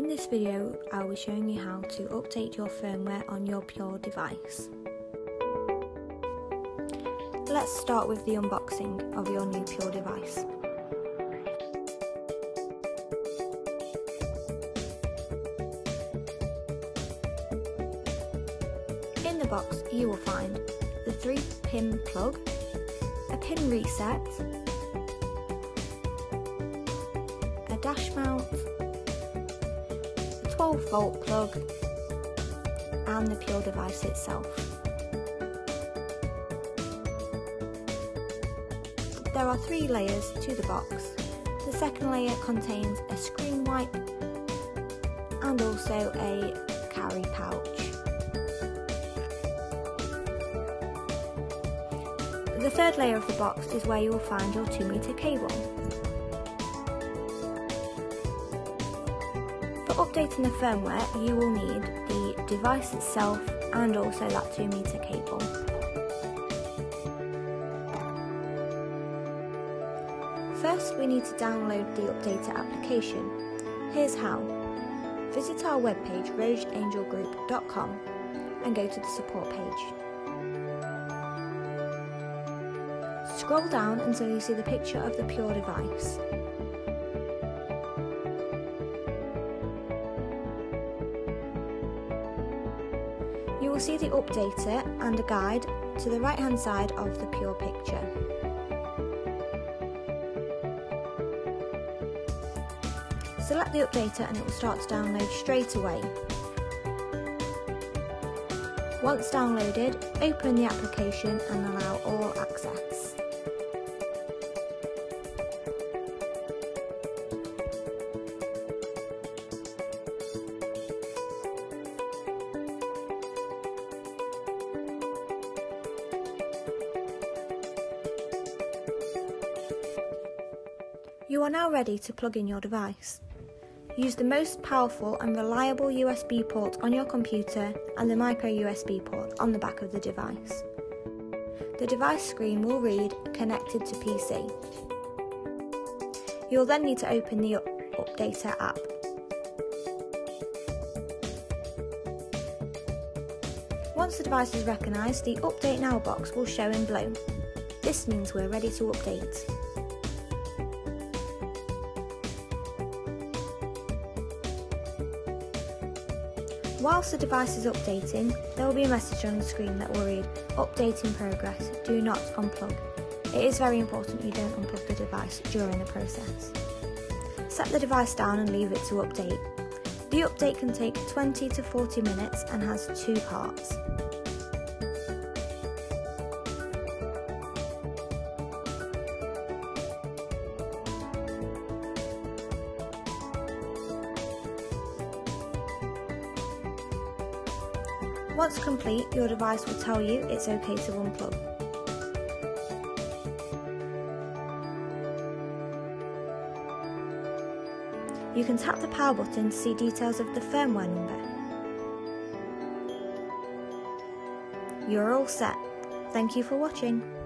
In this video, I will be showing you how to update your firmware on your Pure device. Let's start with the unboxing of your new Pure device. In the box, you will find the 3 pin plug, a pin reset, a dash mount, 12 volt plug and the Pure device itself. There are three layers to the box. The second layer contains a screen wipe and also a carry pouch. The third layer of the box is where you will find your 2 meter cable. Updating the firmware, you will need the device itself and also that 2 meter cable. First, we need to download the Updater application. Here's how. Visit our webpage roadangelgroup.com and go to the support page. Scroll down until you see the picture of the Pure device. You will see the updater and a guide to the right hand side of the Pure picture. Select the updater and it will start to download straight away. Once downloaded, open the application and allow all access. You are now ready to plug in your device. Use the most powerful and reliable USB port on your computer and the micro USB port on the back of the device. The device screen will read connected to PC. You'll then need to open the Updater app. Once the device is recognised, the Update Now box will show in blue. This means we're ready to update. Whilst the device is updating, there will be a message on the screen that will read, Update in progress, do not unplug. It is very important you don't unplug the device during the process. Set the device down and leave it to update. The update can take 20 to 40 minutes and has two parts. Once complete, your device will tell you it's okay to unplug. You can tap the power button to see details of the firmware number. You're all set. Thank you for watching.